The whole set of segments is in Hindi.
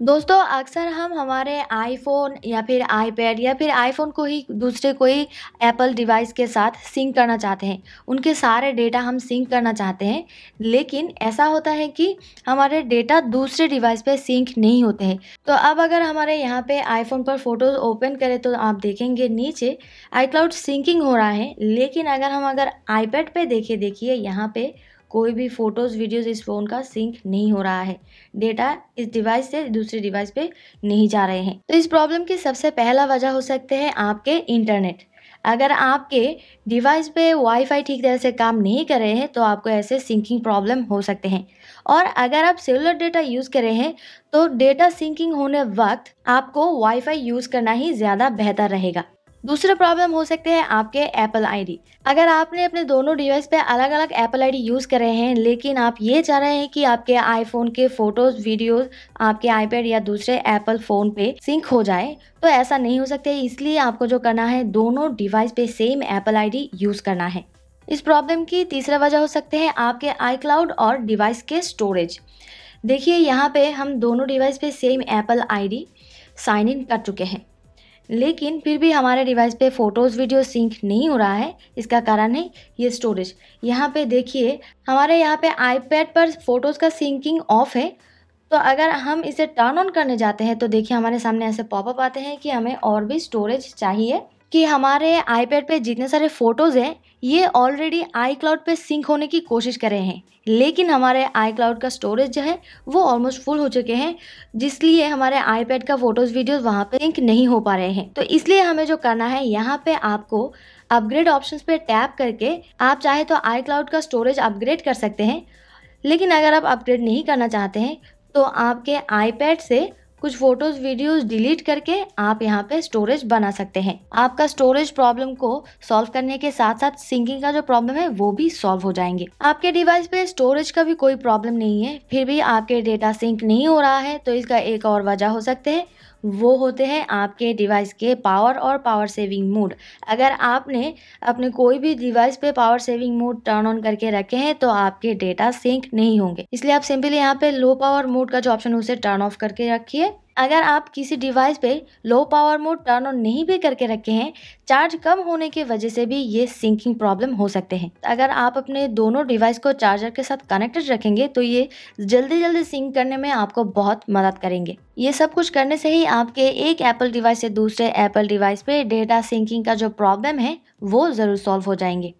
दोस्तों, अक्सर हम हमारे आईफ़ोन या फिर आईपैड या फिर आईफ़ोन को ही दूसरे कोई एप्पल डिवाइस के साथ सिंक करना चाहते हैं। उनके सारे डेटा हम सिंक करना चाहते हैं। लेकिन ऐसा होता है कि हमारे डेटा दूसरे डिवाइस पे सिंक नहीं होते हैं। तो अब अगर हमारे यहाँ पे आईफ़ोन पर फ़ोटोज़ ओपन करें तो आप देखेंगे नीचे आई सिंकिंग हो रहा है। लेकिन अगर हम अगर आईपैड पे देखे, देखिए यहाँ पे कोई भी फ़ोटोज़, वीडियोज़ इस फ़ोन का सिंक नहीं हो रहा है। डेटा इस डिवाइस से दूसरे डिवाइस पे नहीं जा रहे हैं। तो इस प्रॉब्लम की सबसे पहला वजह हो सकते हैं आपके इंटरनेट। अगर आपके डिवाइस पे वाईफाई ठीक तरह से काम नहीं कर रहे हैं तो आपको ऐसे सिंकिंग प्रॉब्लम हो सकते हैं। और अगर आप सेलुलर डेटा यूज़ कर रहे हैं तो डेटा सिंकिंग होने वक्त आपको वाईफाई यूज़ करना ही ज़्यादा बेहतर रहेगा। दूसरा प्रॉब्लम हो सकते हैं आपके एप्पल आईडी अगर आपने अपने दोनों डिवाइस पे अलग अलग एप्पल आईडी यूज़ कर रहे हैं, लेकिन आप ये चाह रहे हैं कि आपके आईफोन के फ़ोटोज़ वीडियोज़ आपके आईपैड या दूसरे एप्पल फ़ोन पे सिंक हो जाए तो ऐसा नहीं हो सकता इसलिए आपको जो करना है, दोनों डिवाइस पे सेम एप्पल आई यूज़ करना है। इस प्रॉब्लम की तीसरा वजह हो सकते हैं आपके आई और डिवाइस के स्टोरेज देखिए, यहाँ पे हम दोनों डिवाइस पे same Apple ID sign in कर चुके हैं। लेकिन फिर भी हमारे डिवाइस पे फ़ोटोज़ वीडियो सिंक नहीं हो रहा है। इसका कारण है ये स्टोरेज यहाँ पे देखिए, हमारे यहाँ पे आईपैड पर फ़ोटोज़ का सिंकिंग ऑफ़ है। तो अगर हम इसे टर्न ऑन करने जाते हैं तो देखिए हमारे सामने ऐसे पॉपअप आते हैं कि हमें और भी स्टोरेज चाहिए। कि हमारे आईपैड पे जितने सारे फ़ोटोज़ हैं, ये ऑलरेडी आई क्लाउड पर सिंक होने की कोशिश कर रहे हैं। लेकिन हमारे आई क्लाउड का स्टोरेज जो है, वो ऑलमोस्ट फुल हो चुके हैं, जिसलिए हमारे आईपैड का फ़ोटोज़ वीडियोज़ वहाँ पे सिंक नहीं हो पा रहे हैं। तो इसलिए हमें जो करना है, यहाँ पे आपको अपग्रेड ऑप्शंस पे टैप करके आप चाहे तो आई क्लाउड का स्टोरेज अपग्रेड कर सकते हैं। लेकिन अगर आप अपग्रेड नहीं करना चाहते हैं तो आपके आईपैड से कुछ फ़ोटोज़ वीडियोस डिलीट करके आप यहाँ पे स्टोरेज बना सकते हैं। आपका स्टोरेज प्रॉब्लम को सॉल्व करने के साथ साथ सिंकिंग का जो प्रॉब्लम है, वो भी सॉल्व हो जाएँगे। आपके डिवाइस पे स्टोरेज का भी कोई प्रॉब्लम नहीं है, फिर भी आपके डेटा सिंक नहीं हो रहा है तो इसका एक और वजह हो सकते हैं। वो होते हैं आपके डिवाइस के पावर और पावर सेविंग मोड अगर आपने अपने कोई भी डिवाइस पे power saving mode turn on करके रखे हैं तो आपके डेटा सिंक नहीं होंगे। इसलिए आप सिंपली यहाँ पे लो पावर मोड का जो ऑप्शन है, उसे टर्न ऑफ़ करके रखिए। अगर आप किसी डिवाइस पे low power mode turn on नहीं भी करके रखे हैं चार्ज कम होने की वजह से भी ये सिंकिंग प्रॉब्लम हो सकते हैं। अगर आप अपने दोनों डिवाइस को चार्जर के साथ कनेक्टेड रखेंगे तो ये जल्दी जल्दी सिंक करने में आपको बहुत मदद करेंगे। ये सब कुछ करने से ही आपके एक एप्पल डिवाइस से दूसरे एप्पल डिवाइस पे डेटा सिंकिंग का जो प्रॉब्लम है, वो ज़रूर सॉल्व हो जाएँगे।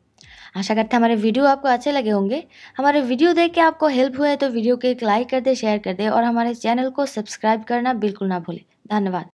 आशा करते हैं हमारे वीडियो आपको अच्छे लगे होंगे। हमारे वीडियो देख के आपको हेल्प हुआ है तो वीडियो को एक लाइक कर दे शेयर कर दे और हमारे चैनल को सब्सक्राइब करना बिल्कुल ना भूलें। धन्यवाद।